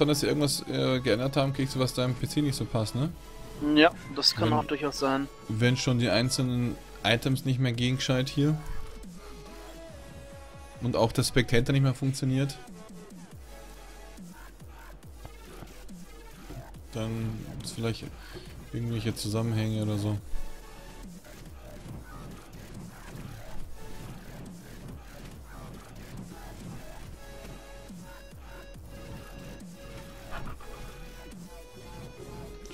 sein, dass sie irgendwas äh, geändert haben, kriegst du was deinem PC nicht so passt, ne? Ja, das kann Wenn- auch durchaus sein. Wenn schon die einzelnen Items nicht mehr gehen gescheit hier. Und auch der Spectator nicht mehr funktioniert. Dann ist vielleicht irgendwelche Zusammenhänge oder so.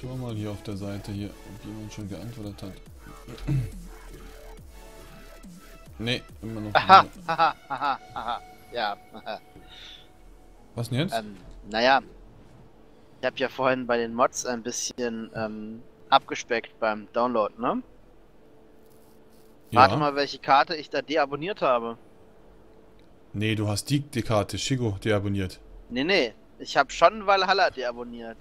Schauen wir mal hier auf der Seite hier, ob jemand schon geantwortet hat. nee, immer noch Aha, nicht. haha, haha, haha. Ja. Was denn jetzt? ähm, naja. Ich habe ja vorhin bei den Mods ein bisschen ähm, abgespeckt beim Download, ne? Warte mal, welche Karte ich da deabonniert habe. Nee, du hast die, die Karte, Shigo, deabonniert. Nee, nee. Ich habe schon Valhalla deabonniert.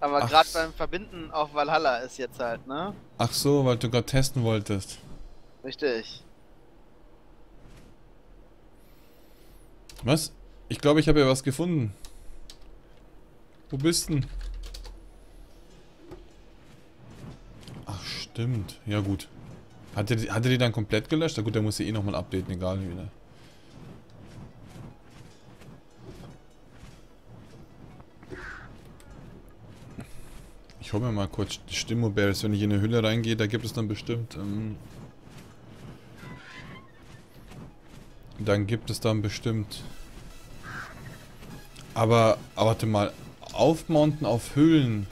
Aber gerade beim Verbinden auf Valhalla ist jetzt halt, ne? Ach so, weil du gerade testen wolltest. Richtig. Was? Ich glaube, ich habe ja was gefunden. Wo bist denn? Ach, stimmt. Ja, gut. Hat er, die- hat er die dann komplett gelöscht? Na gut, der muss sie eh nochmal updaten, egal wie. Ne? Ich hole mir mal kurz die Stimmoberries, wenn ich in eine Hülle reingehe, da gibt es dann bestimmt. Ähm, dann gibt es dann bestimmt. Aber, warte mal, aufmounten auf Höhlen,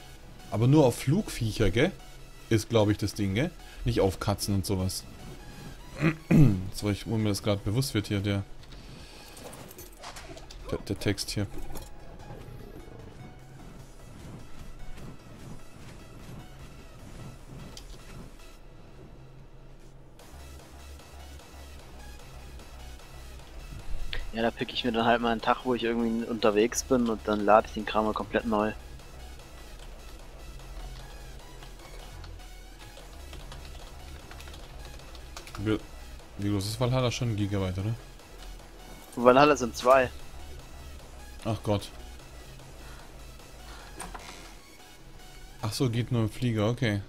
aber nur auf Flugviecher, gell? Ist, glaube ich, das Ding, gell? Nicht auf Katzen und sowas. so, ich, wo mir das gerade bewusst wird hier, der, der, der Text hier. Ja, da pick ich mir dann halt mal einen Tag, wo ich irgendwie unterwegs bin und dann lade ich den Kram mal komplett neu. Wie, groß ist Valhalla schon? Ein Gigabyte, oder? Valhalla sind zwei. Ach Gott. Ach so, geht nur im Flieger, okay.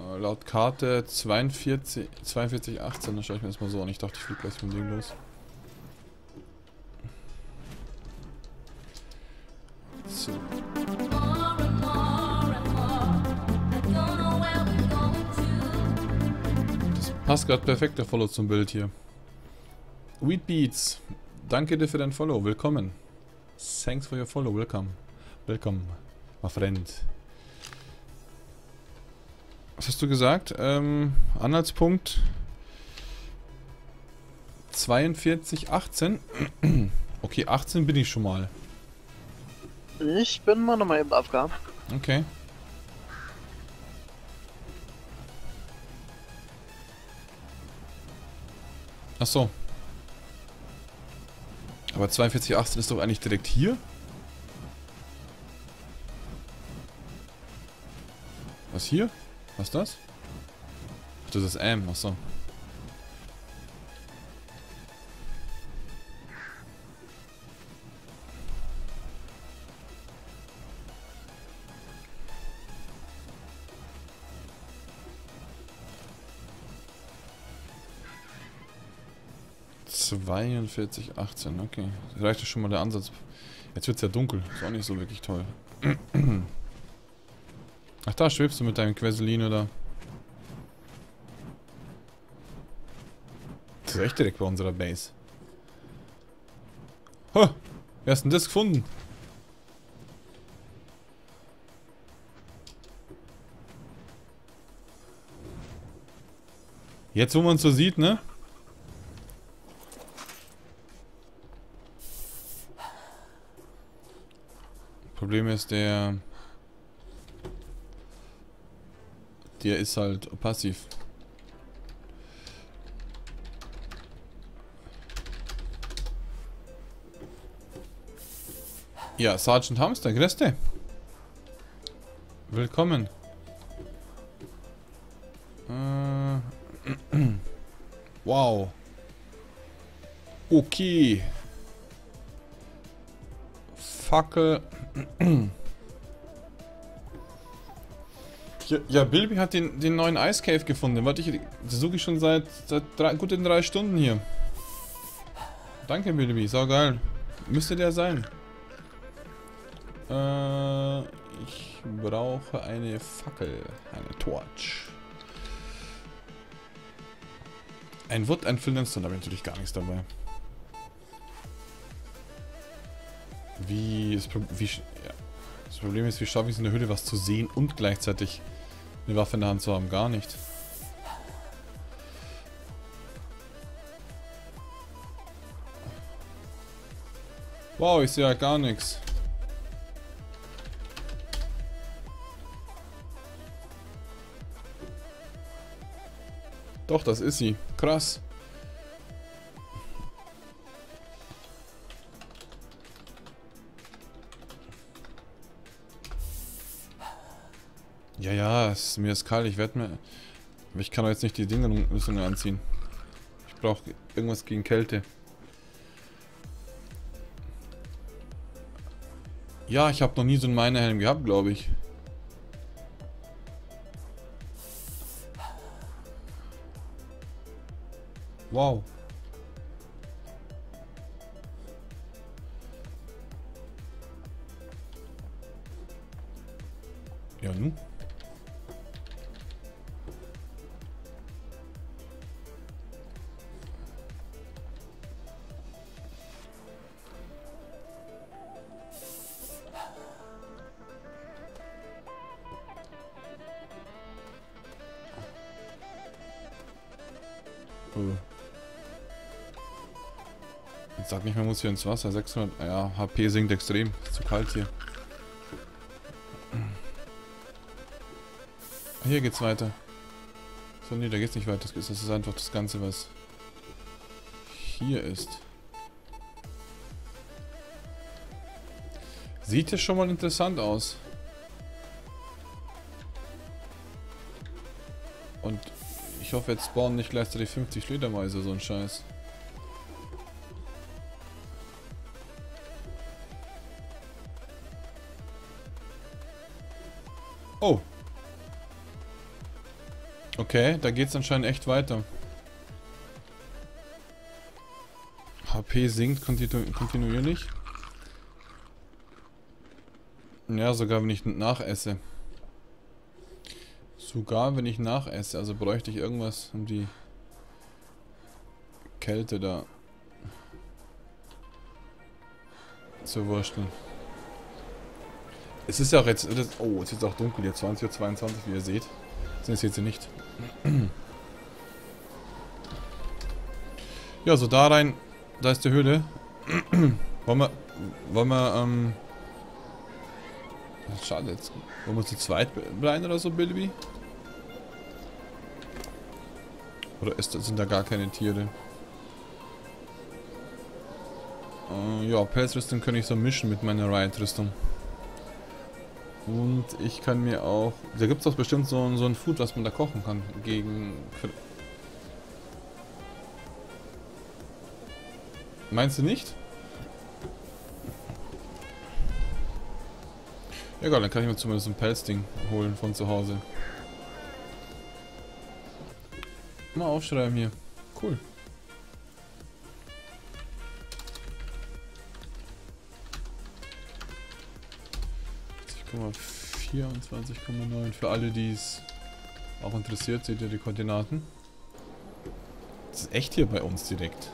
Äh, laut Karte 42, 42, 18, dann schaue ich mir das mal so an. Ich dachte, ich fliege gleich dem Ding los. So. Das passt gerade perfekt, der Follow zum Bild hier. Weed Beats, danke dir für dein Follow, willkommen. Thanks for your follow, welcome. Welcome, my friend. Was hast du gesagt? Ähm, Anhaltspunkt 42, 18. Okay, 18 bin ich schon mal. Ich bin mal nochmal eben aufgehabt. Okay. Ach so. Aber 4218 ist doch eigentlich direkt hier? Was hier? Was ist das? Das ist M, ach so. Zweiundvierzig, 18, okay. Reicht ja schon mal der Ansatz. Jetzt wird's ja dunkel. Ist auch nicht so wirklich toll. Ach, da schwebst du mit deinem Queseline da. Das ist echt direkt bei unserer Base. Huh, wer hast denn das gefunden? Jetzt, wo man es so sieht, ne? Problem ist, der... Der ist halt passiv. Ja, Sergeant Hamster, grüß dich. Willkommen. Äh, wow. Okay. Fackel. Ja, ja, Bilby hat den, den neuen Ice Cave gefunden. Warte, ich suche ich schon seit, seit drei, guten drei Stunden hier. Danke, Bilby. Sau geil. Müsste der sein. Äh, ich brauche eine Fackel. Eine Torch. Ein Wood, ein Flintstone. Da habe ich natürlich gar nichts dabei. Wie, das, wie, ja. das Problem ist, wie schaffe ich es in der Höhle was zu sehen und gleichzeitig eine Waffe in der Hand zu haben. Gar nicht. Wow, ich sehe ja gar nichts. Doch, das ist sie. Krass. Es, mir ist kalt. Ich werde mir... Ich kann doch jetzt nicht die Dinge anziehen. Ich brauche irgendwas gegen Kälte. Ja, ich habe noch nie so einen Minerhelm gehabt, glaube ich. Wow. Muss hier ins Wasser. 600. Ja, HP sinkt extrem. Ist zu kalt hier. Hier geht's weiter. So, nee, da geht's nicht weiter. Das ist einfach das Ganze, was hier ist. Sieht ja schon mal interessant aus. Und ich hoffe, jetzt spawnen nicht gleichzeitig 50 Fledermäuse, so ein Scheiß. Okay, da geht es anscheinend echt weiter. HP sinkt kontinu kontinuierlich. Ja, sogar wenn ich nachesse. Sogar wenn ich nachesse. Also bräuchte ich irgendwas um die Kälte da zu wursteln. Es ist ja auch jetzt... oh, es ist auch dunkel hier. 20.22 Uhr, wie ihr seht. Das ist jetzt hier nicht. Ja, so da rein. Da ist die Höhle. wollen wir... Wollen wir, ähm... Schade jetzt. Wollen wir zu zweit bleiben oder so, Bilby? Oder ist, sind da gar keine Tiere? Äh, ja, Pelzrüstung kann ich so mischen mit meiner Riot-Rüstung. Und ich kann mir auch... Da gibt es doch bestimmt so, so ein Food, was man da kochen kann. Gegen... Meinst du nicht? Egal, dann kann ich mir zumindest ein Pelzding holen von zu Hause. Mal aufschreiben hier. Cool. 24,9. Für alle, die es auch interessiert, seht ihr die Koordinaten. Das ist echt hier bei uns direkt.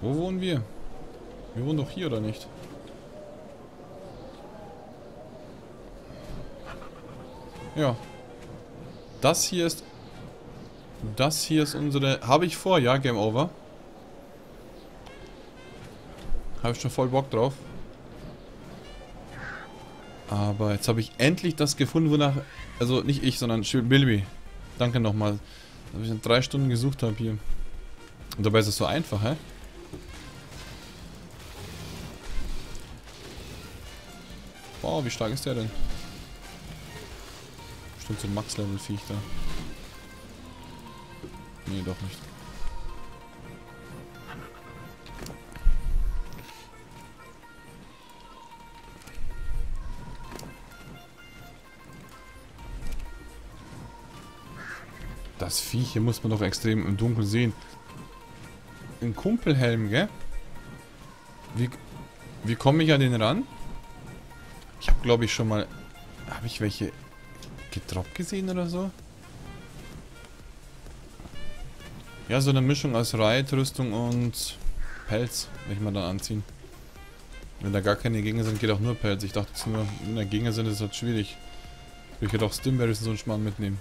Wo wohnen wir? Wir wohnen doch hier, oder nicht? Ja. Das hier ist... Das hier ist unsere... Habe ich vor, ja, Game Over. Habe ich schon voll Bock drauf. Aber jetzt habe ich endlich das gefunden, wonach... Also nicht ich, sondern Bilby. Danke nochmal. Dass ich drei Stunden gesucht habe hier. Und dabei ist es so einfach, hä? Wow, wie stark ist der denn? Bestimmt so ein Max-Level-Viech da. Nee, doch nicht. Das Viech hier muss man doch extrem im Dunkeln sehen. Ein Kumpelhelm, gell? Wie, wie komme ich an den ran? Ich habe, glaube ich, schon mal... Habe ich welche gedroppt gesehen oder so? Ja, so eine Mischung aus Reitrüstung und Pelz, will ich mal dann anziehen. Wenn da gar keine Gegner sind, geht auch nur Pelz. Ich dachte nur, wenn da Gegner sind, ist das schwierig. Ich hätte auch Stimberries und so einen Schmarrn mitnehmen.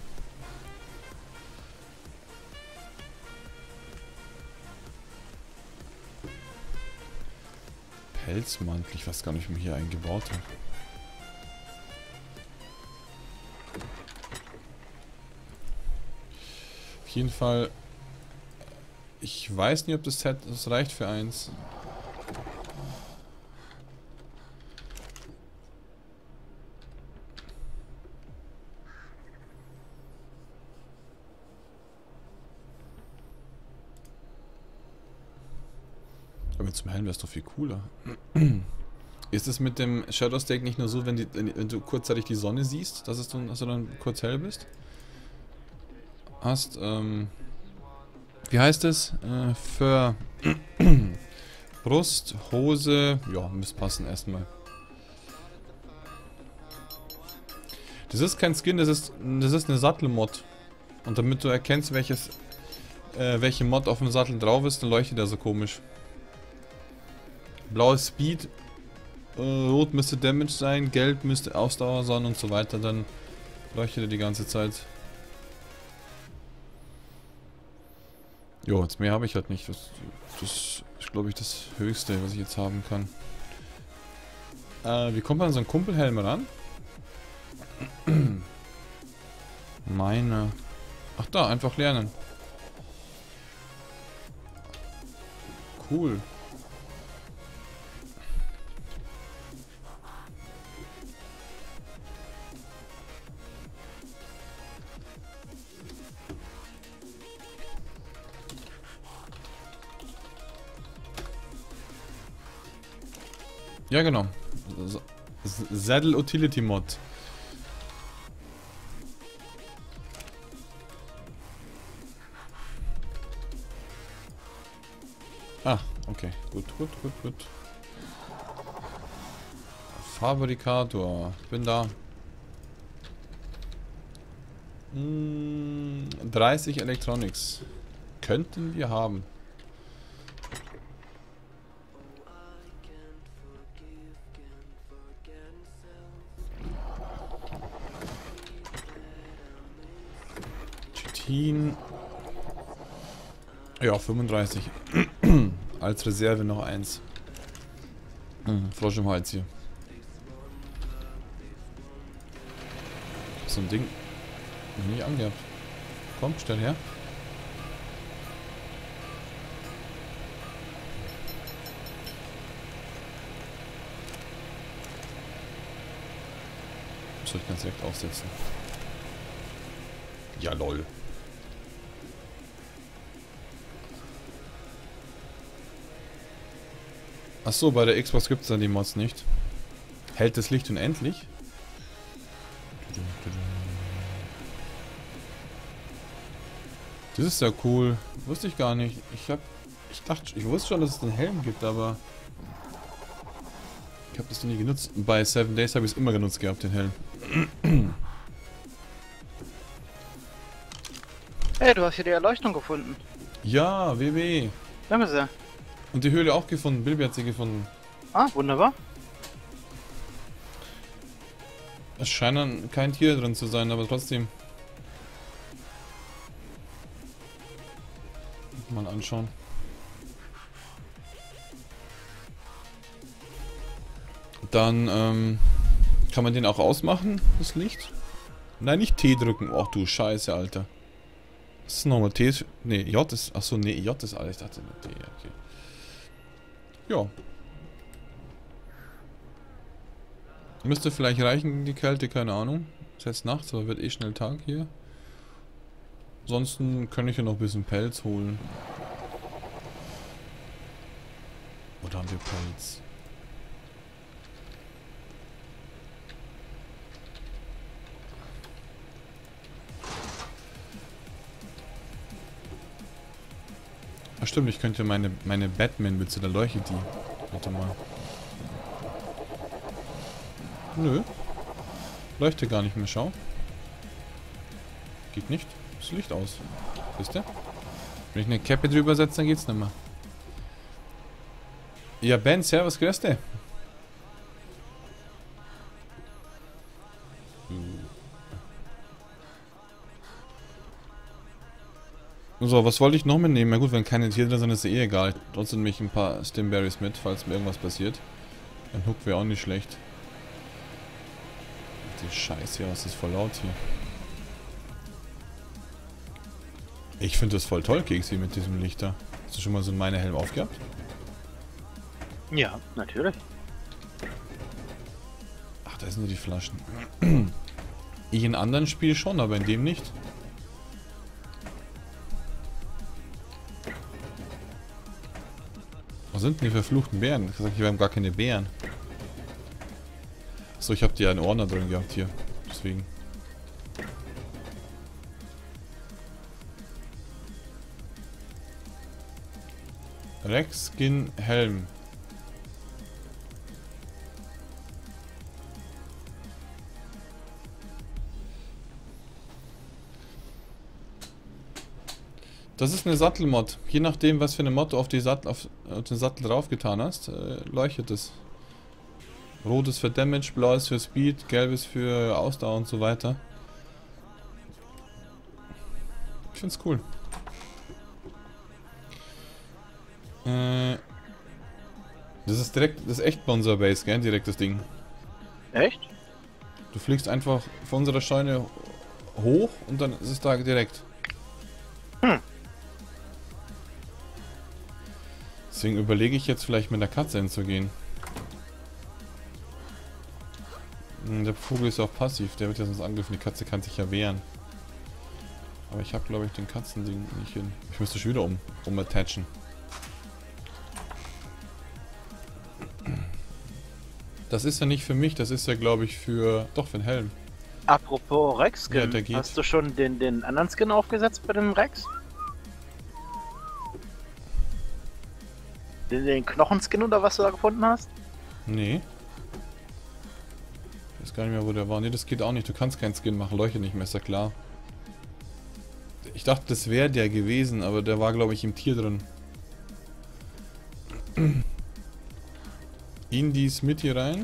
Pelzmantel, ich weiß gar nicht, wie man hier eingebaut hat. Auf jeden Fall ich weiß nicht, ob das Set das reicht für eins. Wäre es doch viel cooler. Ist es mit dem Shadow Stake nicht nur so, wenn, die, wenn, du kurzzeitig die Sonne siehst, dass, dann, dass du dann kurz hell bist? Hast, ähm, wie heißt es? Äh, für Brust, Hose, ja, müsste passen erstmal. Das ist kein Skin, das ist, das ist eine Sattelmod. Und damit du erkennst, welches, äh, welche Mod auf dem Sattel drauf ist, dann leuchtet er so komisch. Blaues Speed, äh, rot müsste Damage sein, gelb müsste Ausdauer sein und so weiter, dann leuchtet er die ganze Zeit. Jo, jetzt mehr habe ich halt nicht. Das, das ist, glaube ich, das Höchste, was ich jetzt haben kann. Äh, wie kommt man an so einen Kumpelhelm ran? Meine. Ach da, einfach lernen. Cool. Ja, genau. Saddle Utility Mod. Ah, okay. Gut, gut, gut, gut. Fabrikator. Bin da. Hm, 30 Electronics. Könnten wir haben. Chitin. Ja, 35. Als Reserve noch eins. Hm, Frosch im Hals hier. So ein Ding. Noch nicht angehabt. Komm, stell her. Soll ich ganz direkt aufsetzen? Ja, lol. Achso, bei der Xbox gibt es dann die Mods nicht. Hält das Licht unendlich? Das ist ja cool. Wusste ich gar nicht. Ich hab. Ich dachte, ich wusste schon, dass es einen Helm gibt, aber. Ich habe das noch nie genutzt. Bei Seven Days habe ich es immer genutzt gehabt, den Helm. Hey, du hast hier die Erleuchtung gefunden. Ja, WW. Danke sehr. Und die Höhle auch gefunden. Bilby hat sie gefunden. Ah, wunderbar. Es scheint kein Tier drin zu sein, aber trotzdem. Mal anschauen. Dann ähm, kann man den auch ausmachen, das Licht. Nein, nicht T drücken. Ach du Scheiße, Alter. Was ist nochmal T? Ne, J ist. Achso, ne, J ist alles. Ich dachte T, okay. Ja. Müsste vielleicht reichen, die Kälte, keine Ahnung. Ist jetzt nachts, aber wird eh schnell Tag hier. Ansonsten kann ich ja noch ein bisschen Pelz holen. Oder haben wir Pelz? Ach stimmt, ich könnte meine, meine Batman-Mütze, da leuchtet die. Warte mal. Nö. Leuchtet gar nicht mehr, schau. Geht nicht. Das Licht aus. Wisst ihr? Wenn ich eine Cappe drüber setze, dann geht's nicht mehr. Ja, Ben, servus, grüß dich. So, was wollte ich noch mitnehmen? Na gut, wenn keine Tiere drin sind, ist eh egal. Trotzdem nehme ich ein paar Stimberries mit, falls mir irgendwas passiert. Ein Hook wäre auch nicht schlecht. Die Scheiße, was ist voll laut hier. Ich finde das voll toll, Keksi, mit diesem Lichter. Hast du schon mal so einen meine Helm aufgehabt? Ja, natürlich. Ach, da sind nur die Flaschen. Ich in anderen Spielen schon, aber in dem nicht. Sind denn die verfluchten Bären? Ich hab gesagt, wir haben gar keine Bären. So, ich habe die einen Ordner drin gehabt hier. Deswegen. Rex Skin Helm. Das ist eine Sattelmod. Je nachdem, was für eine Mod du auf, die Sattel, auf, auf den Sattel draufgetan hast, äh, leuchtet es. Rot ist für Damage, blau ist für Speed, gelb ist für Ausdauer und so weiter. Ich find's cool. Äh, das ist direkt, das ist echt bei unserer Base, gell? Direkt das Ding. Echt? Du fliegst einfach von unserer Scheune hoch und dann ist es da direkt. Deswegen überlege ich jetzt vielleicht mit der Katze hinzugehen. Hm, Der Vogel ist auch passiv, der wird ja sonst angegriffen. Die Katze kann sich ja wehren. Aber ich habe glaube ich den Katzending nicht hin. Ich müsste schon wieder um, um attachen. Das ist ja nicht für mich, das ist ja glaube ich für... Doch, für den Helm. Apropos Rex-Skin, Ja, hast du schon den, den anderen Skin aufgesetzt bei dem Rex? Den, den Knochenskin oder was du da gefunden hast? Nee. Ich weiß gar nicht mehr, wo der war. Nee, das geht auch nicht. Du kannst keinen Skin machen. Leuchtet nicht mehr, ist ja klar. Ich dachte, das wäre der gewesen, aber der war, glaube ich, im Tier drin. Indies mit hier rein.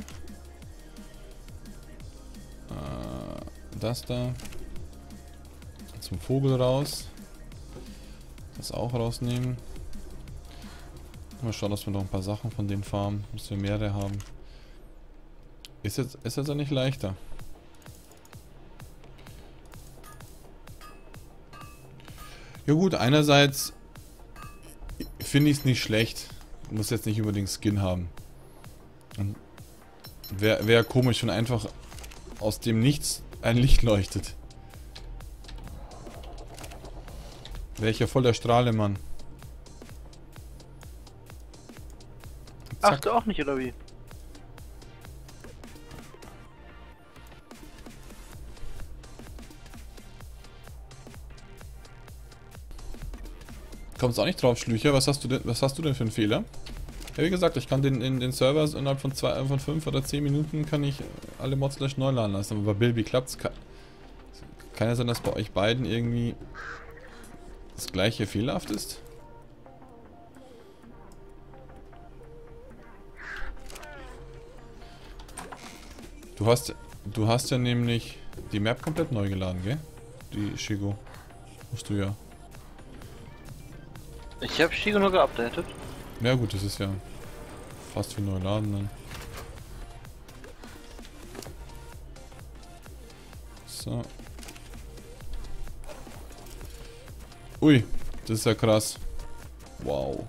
Äh, das da. Zum Vogel raus. Das auch rausnehmen. Mal schauen, dass wir noch ein paar Sachen von den farmen, dass wir mehrere haben. Ist jetzt, ist jetzt auch nicht leichter. Ja gut, einerseits finde ich es nicht schlecht. Muss jetzt nicht unbedingt Skin haben. Wäre wär komisch, wenn einfach aus dem Nichts ein Licht leuchtet. Wäre ich ja voll der Strahlemann. Ach, Zack. du auch nicht, oder wie? Kommst auch nicht drauf, Schlücher. Was hast du denn, was hast du denn für einen Fehler? Ja, wie gesagt, ich kann den, in den Servers innerhalb von zwei, von fünf oder zehn Minuten kann ich alle Mods gleich neu laden lassen. Aber bei Bilby klappt's. Kann, kann ja sein, dass bei euch beiden irgendwie das gleiche fehlerhaft ist? Du hast, du hast ja nämlich die Map komplett neu geladen, gell? Die Shigo. Musst du ja. Ich habe Shigo nur geupdatet. Ja gut, das ist ja fast wie neu laden dann. So. Ui, das ist ja krass. Wow.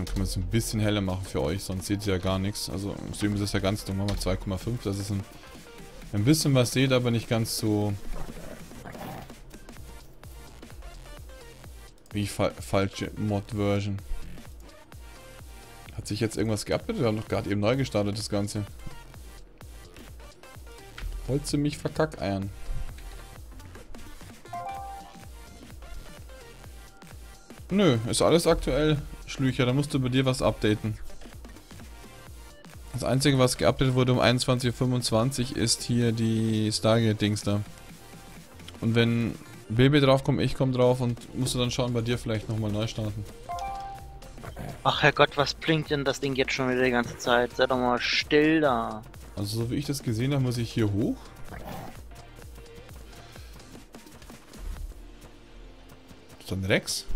Trotzdem können wir es ein bisschen heller machen für euch, sonst seht ihr ja gar nichts. Also im Stream ist es ja ganz dumm, machen wir 2,5, das ist ein, ein bisschen was seht, aber nicht ganz so... Wie fa falsche Mod-Version. Hat sich jetzt irgendwas geupdatet? Wir haben doch gerade eben neu gestartet, das Ganze. Wolltest du mich verkackeiern? Nö, ist alles aktuell, Schlücher. Da musst du bei dir was updaten. Das einzige, was geupdatet wurde um 21.25 Uhr ist hier die Stargate-Dings da. Und wenn Baby draufkommt, ich komme drauf und musst du dann schauen, bei dir vielleicht nochmal neu starten. Ach Herrgott, was blinkt denn das Ding jetzt schon wieder die ganze Zeit? Sei doch mal still da. Also so wie ich das gesehen habe, muss ich hier hoch. Ist da ein Rex?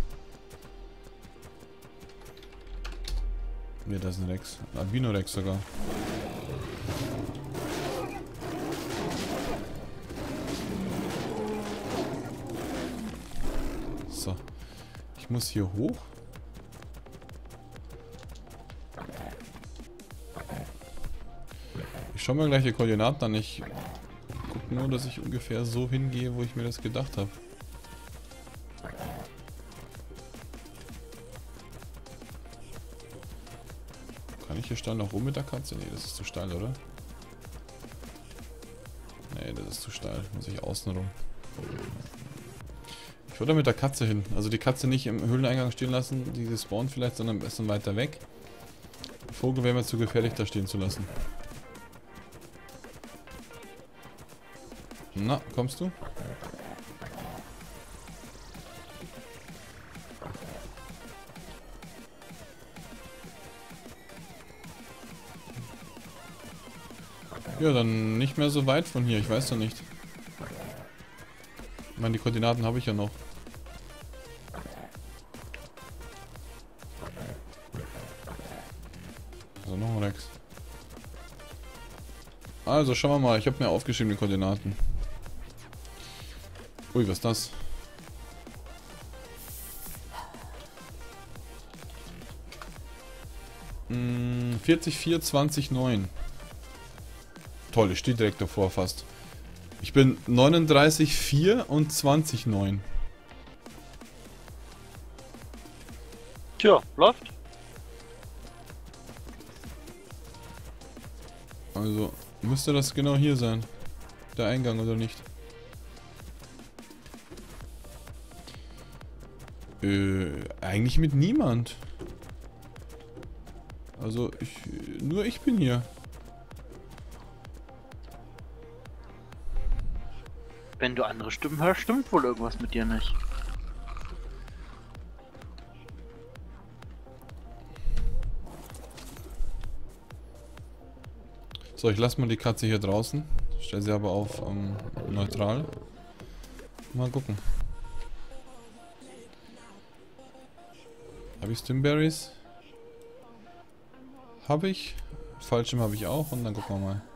Ne, das ein Rex. Ein Albino-Rex sogar. So. Ich muss hier hoch. Ich schaue mir gleich die Koordinaten an. Ich gucke nur, dass ich ungefähr so hingehe, wo ich mir das gedacht habe. Kann ich hier steil noch rum mit der Katze? Nee, das ist zu steil, oder? Nee, das ist zu steil. Muss ich außen rum. Ich würde mit der Katze hin. Also die Katze nicht im Höhleneingang stehen lassen, die spawnt vielleicht, sondern ein bisschen weiter weg. Vogel wäre mir zu gefährlich, da stehen zu lassen. Na, kommst du? Ja, dann nicht mehr so weit von hier. Ich weiß doch nicht. Ich meine, die Koordinaten habe ich ja noch. So, noch ein Rex. Also, schauen wir mal. Ich habe mir aufgeschrieben die Koordinaten. Ui, was ist das? Hm, 40, 4, 20, 9. Toll, ich stehe direkt davor fast. Ich bin 39, 4 und 20, 9. Tja, läuft. Also, müsste das genau hier sein. Der Eingang oder nicht? Äh, eigentlich mit niemand. Also, ich, nur ich bin hier. Wenn du andere Stimmen hörst, stimmt wohl irgendwas mit dir nicht. So, ich lasse mal die Katze hier draußen. Stell sie aber auf ähm, neutral. Mal gucken. Habe ich Stimberries? Habe ich. Fallschirm habe ich auch und dann gucken wir mal.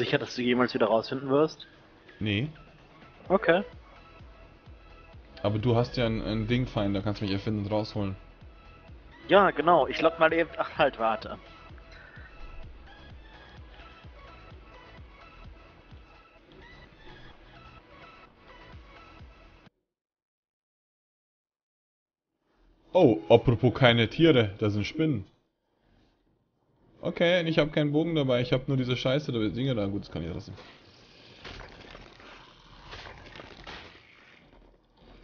Sicher, dass du jemals wieder rausfinden wirst? Nee. Okay. Aber du hast ja ein, ein Ding fein, da kannst du mich erfinden und rausholen. Ja, genau. Ich lock mal eben. Ach, halt, warte. Oh, apropos keine Tiere, da sind Spinnen. Okay, ich habe keinen Bogen dabei, ich habe nur diese Scheiße, da Dinge da. Gut, das kann ich lassen.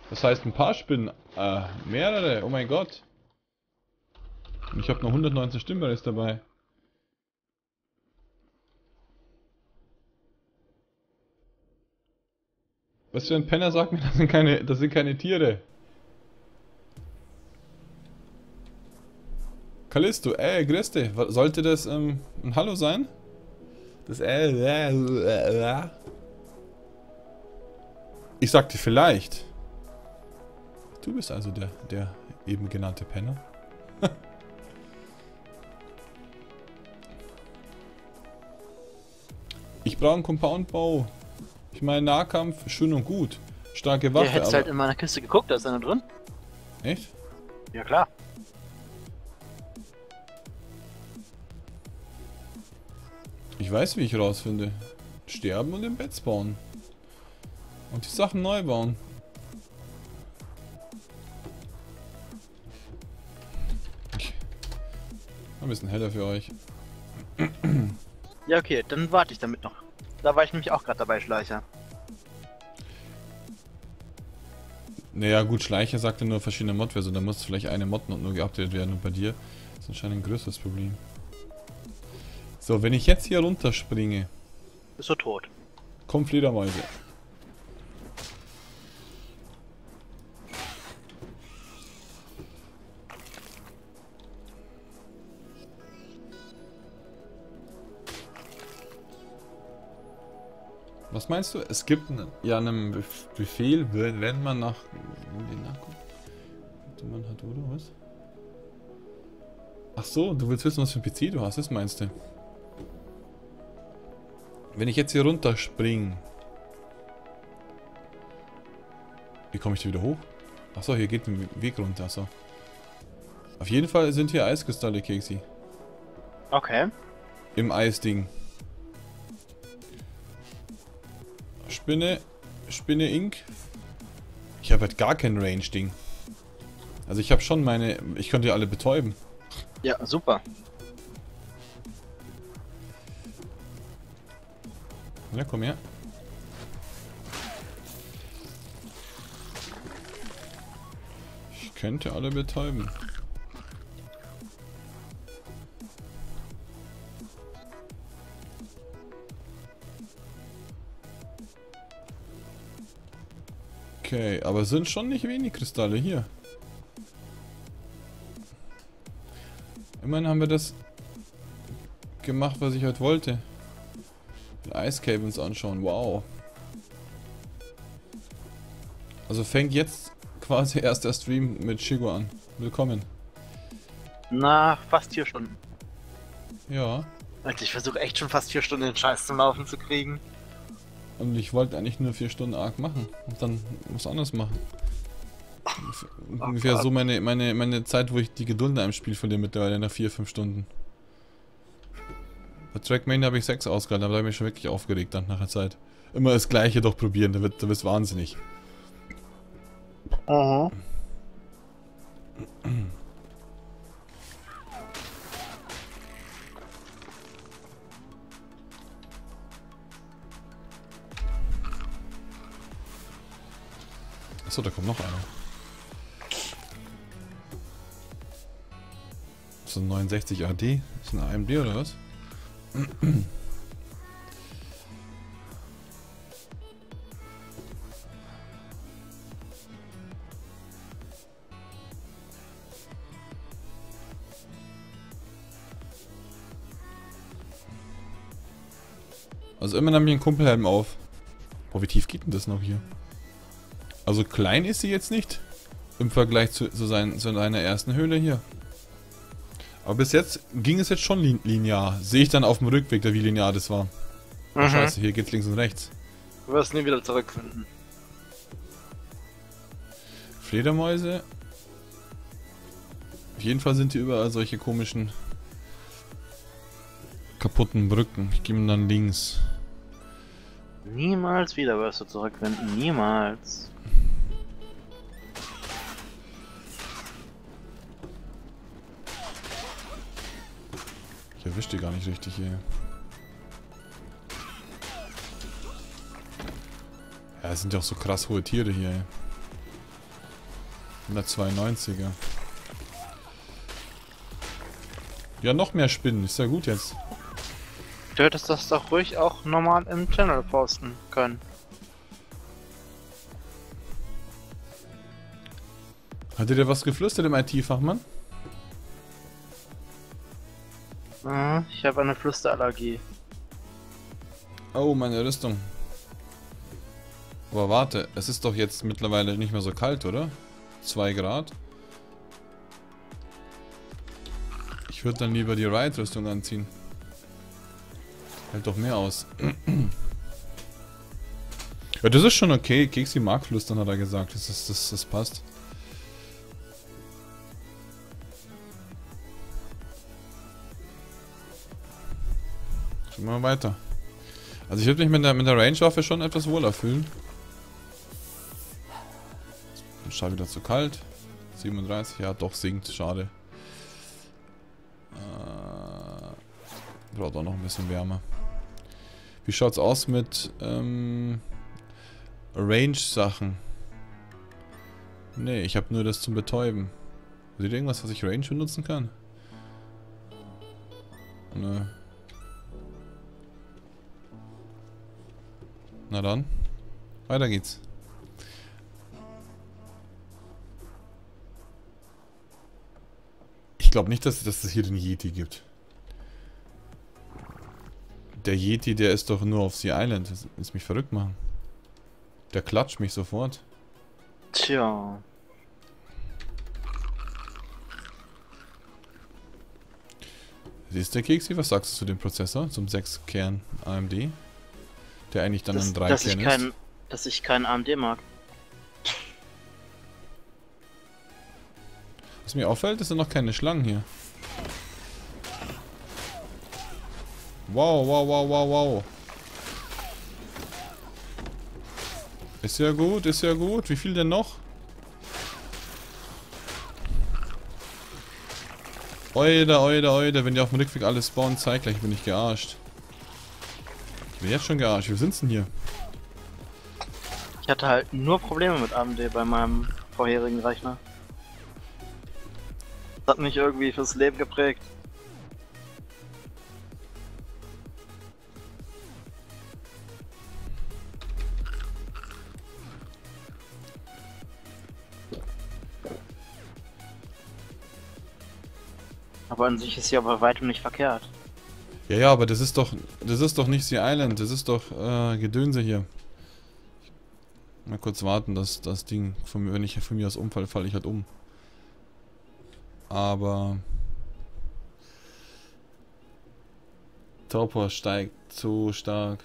Das heißt, ein paar Spinnen. Äh, mehrere. Oh mein Gott. Und ich habe noch 119 Stimmberries dabei. Was für ein Penner sagt mir, das sind keine, das sind keine Tiere. Callisto, ey, grüß dich. Sollte das ähm, ein Hallo sein? Das äh, äh, äh, äh. Ich sagte vielleicht. Du bist also der, der eben genannte Penner. ich brauche einen Compound-Bau. Ich meine, Nahkampf, schön und gut. Starke Waffe, ja, hättest halt in meiner Kiste geguckt, da ist einer drin. Echt? Ja, klar. Ich weiß, wie ich rausfinde. Sterben und im Bett spawnen. Und die Sachen neu bauen. Ein bisschen heller für euch. Ja, okay, dann warte ich damit noch. Da war ich nämlich auch gerade dabei, Schleicher. Naja, gut, Schleicher sagte nur verschiedene Mod-Versionen. Da muss vielleicht eine Mod noch nur geupdatet werden. Und bei dir ist anscheinend ein größeres Problem. So, wenn ich jetzt hier runterspringe. Bist du tot. Kommt Fledermäuse. Was meinst du? Es gibt ja einen Befehl, wenn man nach. Man hat oder was? Ach so, du willst wissen, was für ein PC du hast, das meinst du? Wenn ich jetzt hier runter springe. Wie komme ich da wieder hoch? Achso, hier geht ein Weg runter. Achso. Auf jeden Fall sind hier Eiskristalle, Keksi. Okay. Im Eisding. Spinne. Spinne Ink. Ich habe halt gar kein Range-Ding. Also ich habe schon meine... Ich könnte ja alle betäuben. Ja, super. Ja, komm her. Ich könnte alle betäuben. Okay, aber es sind schon nicht wenig Kristalle hier. Immerhin haben wir das gemacht, was ich heute wollte. Ice Cave uns anschauen, wow. Also fängt jetzt quasi erst der Stream mit Shigo an. Willkommen. Na, fast vier Stunden. Ja. Alter, ich versuche echt schon fast vier Stunden den Scheiß zum Laufen zu kriegen. Und ich wollte eigentlich nur vier Stunden arg machen und dann was anderes machen. Oh Ungefähr so meine, meine, meine Zeit, wo ich die Geduld in einem Spiel verliere mittlerweile nach vier, fünf Stunden. Bei Trackmania habe ich 6 ausgehalten, aber da habe ich mich schon wirklich aufgeregt dann nach der Zeit. Immer das gleiche doch probieren, da wird da wirst wahnsinnig. Aha. Achso, da kommt noch einer. So ein 69 AD? Ist ein AMD oder was? Also immer haben wir einen Kumpelhelm auf. Boah, wie tief geht denn das noch hier? Also klein ist sie jetzt nicht. Im Vergleich zu, zu, sein, zu seiner ersten Höhle hier. Aber bis jetzt ging es jetzt schon linear. Sehe ich dann auf dem Rückweg, wie linear das war. Oh, Scheiße, hier geht's links und rechts. Du wirst nie wieder zurückfinden. Fledermäuse. Auf jeden Fall sind hier überall solche komischen kaputten Brücken. Ich gehe dann links. Niemals wieder wirst du zurückfinden. Niemals. Ich erwische die gar nicht richtig hier. Ja, es sind ja auch so krass hohe Tiere hier. 192er. Ja, noch mehr Spinnen. Ist ja gut jetzt. Du hättest das doch ruhig auch normal im Channel posten können. Hat dir was geflüstert im IT-Fachmann? Mhm, ich habe eine Flüsterallergie. Oh, meine Rüstung. Aber warte, es ist doch jetzt mittlerweile nicht mehr so kalt, oder? 2 Grad. Ich würde dann lieber die Riot-Rüstung anziehen. Hält doch mehr aus. ja, das ist schon okay. Keksi mag flüstern, hat er gesagt. Das, ist, das, das passt. Schauen wir mal weiter. Also ich würde mich mit der, mit der Range-Waffe schon etwas wohler fühlen. Schade wieder zu kalt. 37, ja doch sinkt, schade. Äh, braucht auch noch ein bisschen wärmer. Wie schaut's aus mit ähm, Range-Sachen? Ne, ich habe nur das zum Betäuben. Seht ihr irgendwas, was ich Range benutzen kann? Nö. Na dann. Weiter geht's. Ich glaube nicht, dass, dass es hier den Yeti gibt. Der Yeti, der ist doch nur auf Sea Island. Das ist mich verrückt machen. Der klatscht mich sofort. Tja. Siehst du, Keksi, was sagst du zu dem Prozessor? Zum 6-Kern AMD? Der eigentlich dann das, ein 3 dass ich kein, Dass ich keinen AMD mag. Was mir auffällt, ist sind noch keine Schlangen hier. Wow, wow, wow, wow, wow. Ist ja gut, ist ja gut. Wie viel denn noch? Oida, oida, oida. Wenn die auf dem Rückweg alles spawnen, zeitgleich bin ich gearscht. Ich bin jetzt schon gearscht. Wie sind's denn hier? Ich hatte halt nur Probleme mit AMD bei meinem vorherigen Rechner. Das hat mich irgendwie fürs Leben geprägt. Aber an sich ist sie aber weitem nicht verkehrt. Ja, ja, aber das ist doch, das ist doch nicht Sea Island, das ist doch äh, Gedönse hier. Mal kurz warten, dass das Ding, von mir, wenn ich von mir aus umfall, falle ich halt um. Aber Torpor steigt zu stark.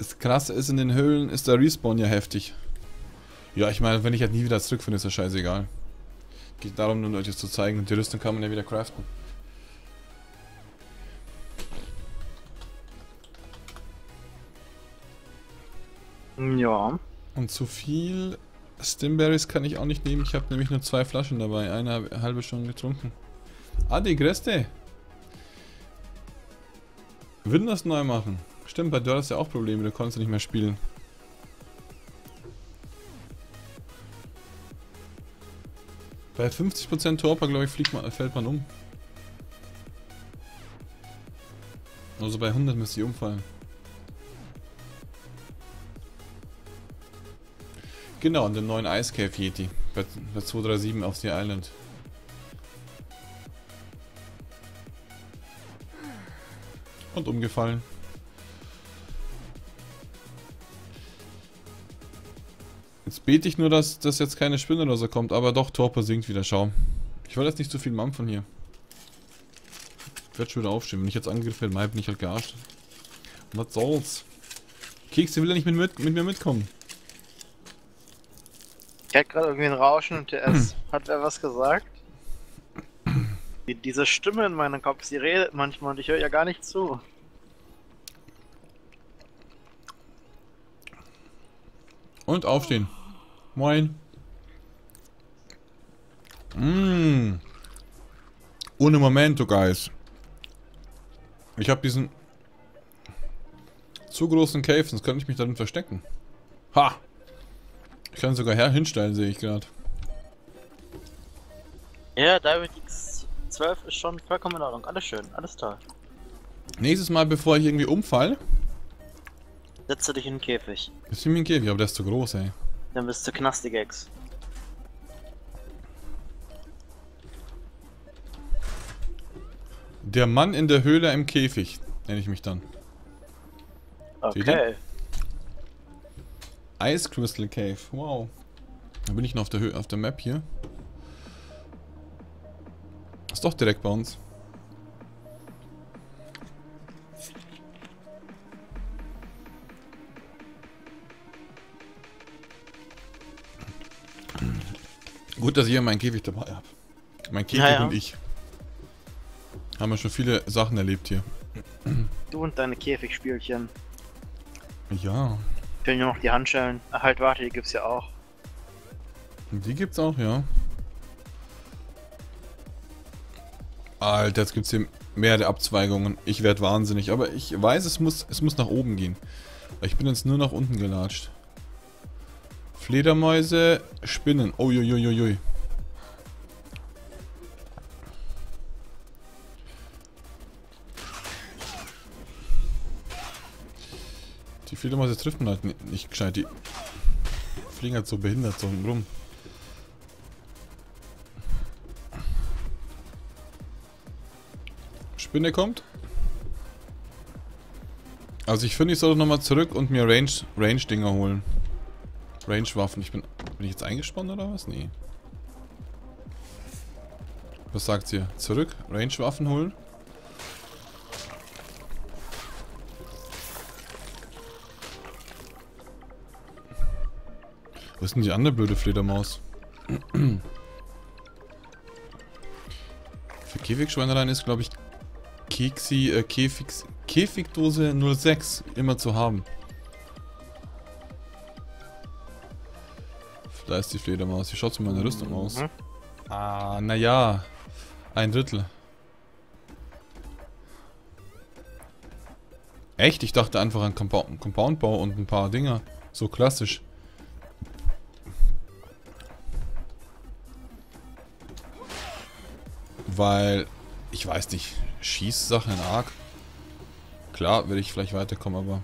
Das Krasse ist, in den Höhlen ist der Respawn ja heftig. Ja, ich meine, wenn ich halt nie wieder zurückfinde, ist das scheißegal. Geht darum, nur euch das zu zeigen. Und die Rüstung kann man ja wieder craften. Ja. Und zu viel Stimberries kann ich auch nicht nehmen. Ich habe nämlich nur zwei Flaschen dabei. Eine halbe schon getrunken. Die Greste. Würden das neu machen? Stimmt, bei dir hast du ja auch Probleme. Du konntest nicht mehr spielen. Bei 50% Torpor, glaube ich, man, fällt man um. Also bei 100 müsste ich umfallen. Genau, und den neuen Ice Cave Yeti. Bei, bei 237 auf Sea Island. Und umgefallen. Jetzt bete ich nur, dass, dass jetzt keine Spinne oder so kommt, aber doch, Torpo singt wieder, schau. Ich wollte jetzt nicht zu viel Mampfen hier. Ich werde schon wieder aufstehen. Wenn ich jetzt angegriffen werde, bin ich halt gearscht. Was soll's? Kekse will ja nicht mit, mit, mit mir mitkommen. Ich hatte gerade irgendwie ein Rauschen und TS. Hat er was gesagt? Die, diese Stimme in meinem Kopf, sie redet manchmal und ich höre ja gar nicht zu. Und aufstehen. Moin. Mmh. Ohne Momento, guys. Ich habe diesen zu großen Cave, sonst könnte ich mich darin verstecken. Ha! Ich kann sogar her hinstellen, sehe ich gerade. Ja, DirectX 12 ist schon vollkommen in Ordnung. Alles schön, alles toll. Nächstes Mal, bevor ich irgendwie umfall, setze dich in den Käfig. Ist wie ein Käfig, aber der ist zu groß, ey. Dann bist du Knastigex. Der Mann in der Höhle im Käfig, nenne ich mich dann. Okay. Ice Crystal Cave, wow. Da bin ich noch auf der, Hö auf der Map hier. Ist doch direkt bei uns. Gut, dass ich hier meinen Käfig dabei habe. Mein Käfig ja, ja. und ich. Haben wir schon viele Sachen erlebt hier. Du und deine Käfigspielchen. Ja. Fehlen ja noch die Handschellen. Ach, halt, warte, die gibt's ja auch. Die gibt's auch, ja. Alter, jetzt gibt's hier mehrere Abzweigungen. Ich werde wahnsinnig, aber ich weiß, es muss, es muss nach oben gehen. Ich bin jetzt nur nach unten gelatscht. Fledermäuse, Spinnen. Uiuiuiui. Die Fledermäuse trifft man halt nicht gescheit. Die fliegen halt so behindert so rum. Spinne kommt. Also ich finde, ich soll nochmal zurück und mir Range-Dinger Range holen. Range-Waffen. Ich bin. Bin ich jetzt eingespannt oder was? Nee. Was sagt ihr? Zurück? Range-Waffen holen? Wo ist denn die andere blöde Fledermaus? Für Käfigschweinereien ist, glaube ich, Keksi, äh, Käfigs, Käfigdose 06 immer zu haben. Da ist die Fledermaus. Wie schaut es mit meiner Rüstung aus? Mhm. Ah, naja. Ein Drittel. Echt? Ich dachte einfach an Compound Compoundbau und ein paar Dinger. So klassisch. Weil, ich weiß nicht, Schießsachen in Arc. Klar, würde ich vielleicht weiterkommen, aber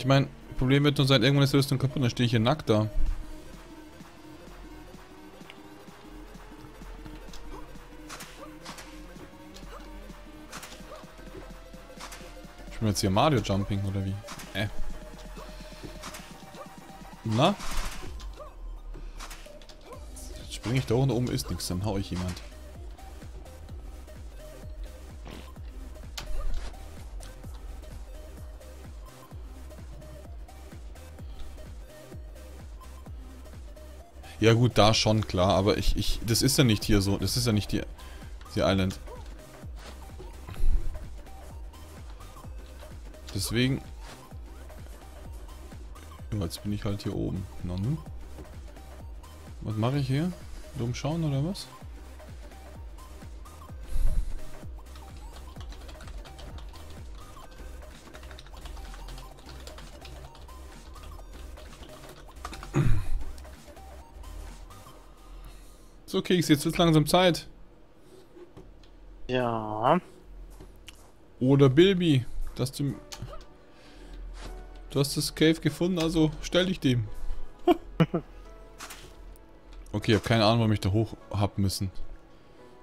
Ich meine, Problem wird nur sein, irgendwann ist die Rüstung kaputt, dann stehe ich hier nackt da. Ich bin jetzt hier Mario Jumping oder wie? Äh. Na? Jetzt springe ich da oben, oben ist nichts, dann hau ich jemand. Ja gut, da schon, klar, aber ich, ich, das ist ja nicht hier so, das ist ja nicht die, die Island. Deswegen... Jetzt bin ich halt hier oben. Na nun. Was mache ich hier? Dumm schauen oder was? So, Keks, jetzt wird langsam Zeit. Ja. Oder Bilby, dass du... Du hast das Cave gefunden, also stell dich dem. okay, ich habe keine Ahnung, warum ich da hoch hab müssen.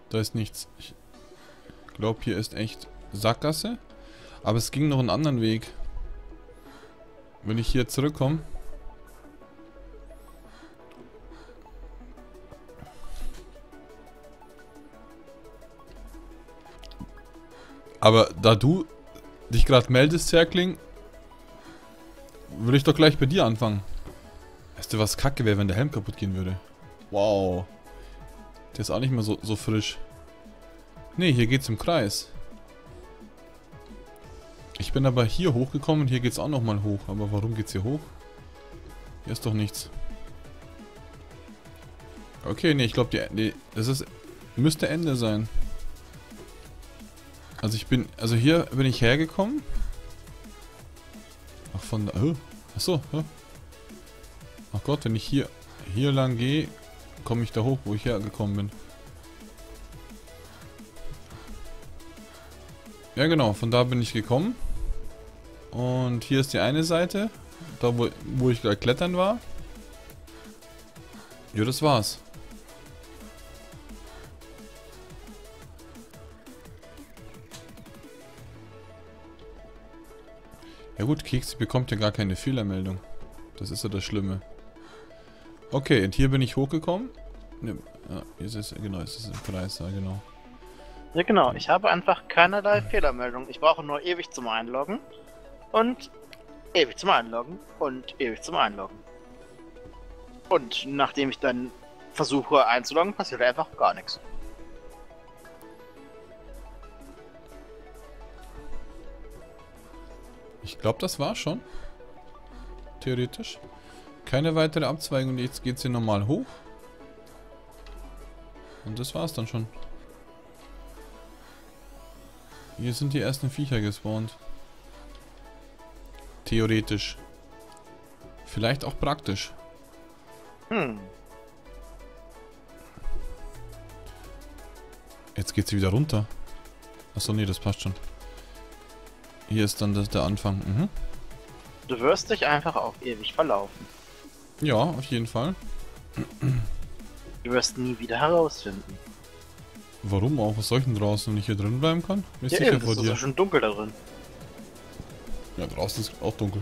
Da ist nichts. Ich glaube, hier ist echt Sackgasse. Aber es ging noch einen anderen Weg. Wenn ich hier zurückkomme. Aber da du dich gerade meldest, Zerkling, würde ich doch gleich bei dir anfangen. Weißt du, was kacke wäre, wenn der Helm kaputt gehen würde? Wow. Der ist auch nicht mehr so, so frisch. Ne, hier geht's im Kreis. Ich bin aber hier hochgekommen und hier geht's auch nochmal hoch. Aber warum geht's hier hoch? Hier ist doch nichts. Okay, ne, ich glaube, die, das ist, müsste Ende sein. Also ich bin, also hier bin ich hergekommen. Ach, von da, oh, achso, oh. Ach Gott, wenn ich hier, hier lang gehe, komme ich da hoch, wo ich hergekommen bin. Ja genau, von da bin ich gekommen. Und hier ist die eine Seite. Da wo, wo ich gerade klettern war. Ja, das war's. Gut, Keks bekommt ja gar keine Fehlermeldung. Das ist ja das Schlimme. Okay, und hier bin ich hochgekommen. Ne, ja, hier ist es, genau, es ist im Kreis, ja genau. Ja genau, ich habe einfach keinerlei Fehlermeldung. Ich brauche nur ewig zum Einloggen und ewig zum Einloggen und ewig zum Einloggen. Und nachdem ich dann versuche einzuloggen, passiert einfach gar nichts. Ich glaube, das war schon. Theoretisch. Keine weitere Abzweigung. Jetzt geht sie normal hoch. Und das war's dann schon. Hier sind die ersten Viecher gespawnt. Theoretisch. Vielleicht auch praktisch. Hm. Jetzt geht sie wieder runter. Achso, nee, das passt schon. Hier ist dann das, der Anfang. Mhm. Du wirst dich einfach auf ewig verlaufen. Ja, auf jeden Fall. Du wirst nie wieder herausfinden. Warum auch? Was soll ich denn draußen, wenn ich hier drin bleiben kann? Ist ja, sicher eben, vor dir. ist ja schon dunkel da drin. Ja, draußen ist auch dunkel.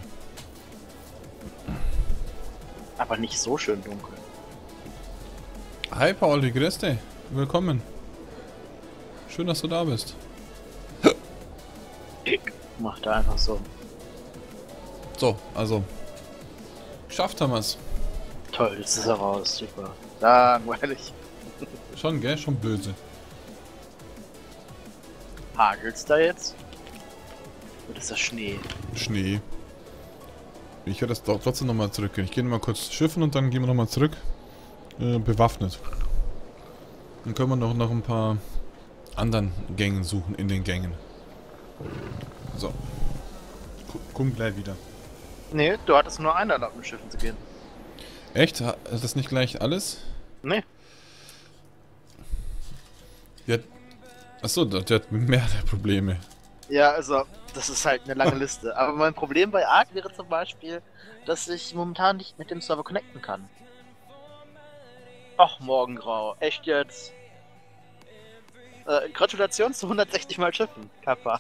Aber nicht so schön dunkel. Hi Paul, wie grüß dich. Willkommen. Schön, dass du da bist. Ich mach da einfach so. So, also. Geschafft haben wir's. Toll, jetzt ist er raus, super. Langweilig. Schon, gell? Schon böse. Hagelt's da jetzt? Oder ist das Schnee? Schnee. Ich werde das trotzdem nochmal zurückgehen. Ich gehe nochmal kurz schiffen und dann gehen wir nochmal zurück. Äh, bewaffnet. Dann können wir noch nach ein paar anderen Gängen suchen in den Gängen. So. Komm gleich wieder. Nee, du hattest nur einen erlaubt, mit Schiffen zu gehen. Echt? Ist das nicht gleich alles? Nee. Ja. Achso, der hat mehr Probleme. Ja, also, das ist halt eine lange Liste. Aber mein Problem bei Ark wäre zum Beispiel, dass ich momentan nicht mit dem Server connecten kann. Ach, Morgengrau. Echt jetzt? Äh, Gratulation zu 160 Mal Schiffen, Kappa.